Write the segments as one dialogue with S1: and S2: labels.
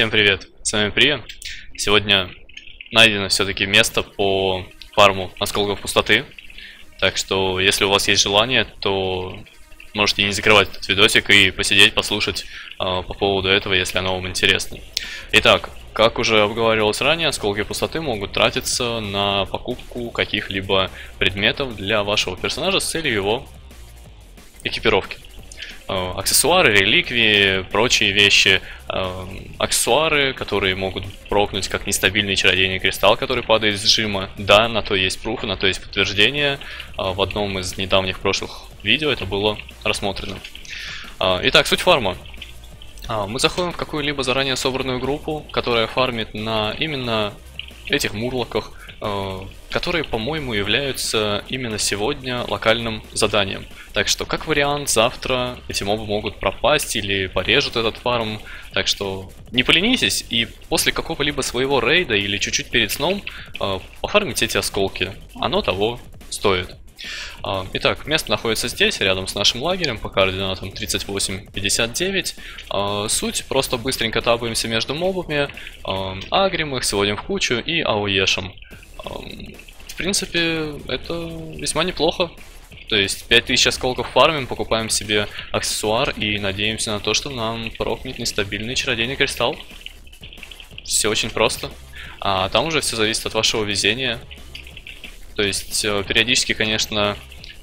S1: Всем привет, с вами Прия. Сегодня найдено все-таки место по фарму осколков пустоты. Так что, если у вас есть желание, то можете не закрывать этот видосик и посидеть, послушать э, по поводу этого, если оно вам интересно. Итак, как уже обговаривалось ранее, осколки пустоты могут тратиться на покупку каких-либо предметов для вашего персонажа с целью его экипировки. Э, аксессуары, реликвии, прочие вещи. Э, аксессуары, которые могут прокнуть как нестабильный чародейный кристалл, который падает с жима. Да, на то есть пруфы, на то есть подтверждение. Э, в одном из недавних прошлых видео это было рассмотрено. Итак, суть фарма. Мы заходим в какую-либо заранее собранную группу, которая фармит на именно этих мурлоках, которые, по-моему, являются именно сегодня локальным заданием. Так что, как вариант, завтра эти мобы могут пропасть или порежут этот фарм. Так что не поленитесь и после какого-либо своего рейда или чуть-чуть перед сном э, пофармите эти осколки. Оно того стоит. Uh, итак, место находится здесь, рядом с нашим лагерем, по координатам 3859. Uh, суть, просто быстренько табаемся между мобами, агрим их, сводим в кучу и ауешем. В принципе, это весьма неплохо. То есть 5000 осколков фармим, покупаем себе аксессуар и надеемся на то, что нам прокнет нестабильный чародейный кристалл. Все очень просто. А там уже все зависит от вашего везения. То есть э, периодически, конечно,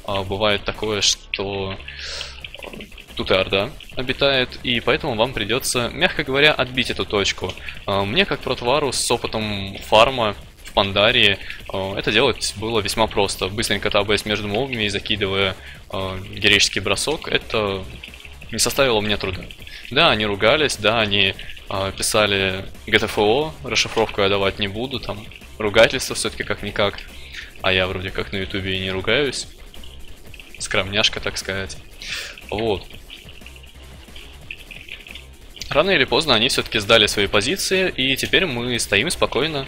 S1: э, бывает такое, что э, тут и Орда обитает, и поэтому вам придется, мягко говоря, отбить эту точку. Мне, как протвару с опытом фарма, Пандарии э, это делать было весьма просто. Быстренько табаясь между мобами и закидывая э, героический бросок, это не составило мне труда. Да, они ругались, да, они э, писали GTFO, расшифровку я давать не буду, там ругательство все-таки как-никак. А я вроде как на ютубе и не ругаюсь. Скромняшка, так сказать. Вот. Рано или поздно они все-таки сдали свои позиции, и теперь мы стоим спокойно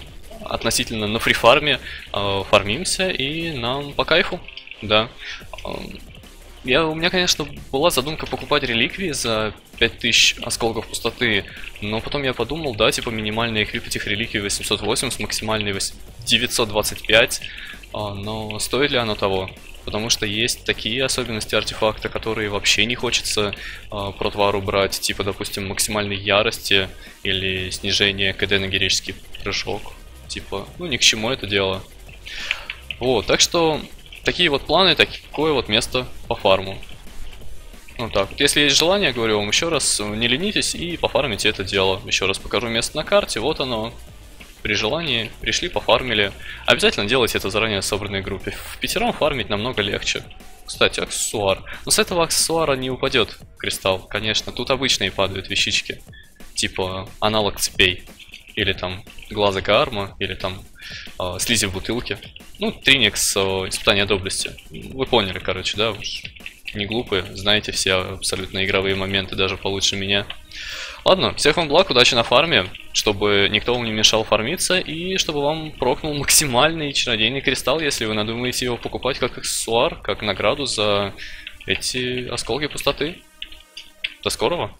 S1: относительно на фрифарме э, фармимся, и нам по кайфу, да. Я, у меня, конечно, была задумка покупать реликвии за 5000 осколков пустоты, но потом я подумал, да, типа минимальный эквип этих реликвий 880, максимальный 925, а, но стоит ли оно того? Потому что есть такие особенности артефакта, которые вообще не хочется э, протвару брать, типа, допустим, максимальной ярости или снижение КД на героический прыжок. Типа, ну ни к чему это дело. Вот, так что такие вот планы, такое вот место по фарму. Ну так, если есть желание, говорю вам еще раз, не ленитесь и пофармите это дело. Еще раз покажу место на карте, вот оно. При желании пришли, пофармили. Обязательно делайте это заранее в собранной группе. В пятером фармить намного легче. Кстати, аксессуар. Но с этого аксессуара не упадет кристалл, конечно. Тут обычные падают вещички. Типа аналог цепей. Или там глаза арма, или там э, слизи в бутылке. Ну, Триникс э, испытание доблести. Вы поняли, короче, да? Не глупые, знаете все абсолютно игровые моменты, даже получше меня. Ладно, всех вам благ, удачи на фарме, чтобы никто вам не мешал фармиться, и чтобы вам прокнул максимальный чародейный кристалл, если вы надумаете его покупать как аксессуар, как награду за эти осколки пустоты. До скорого!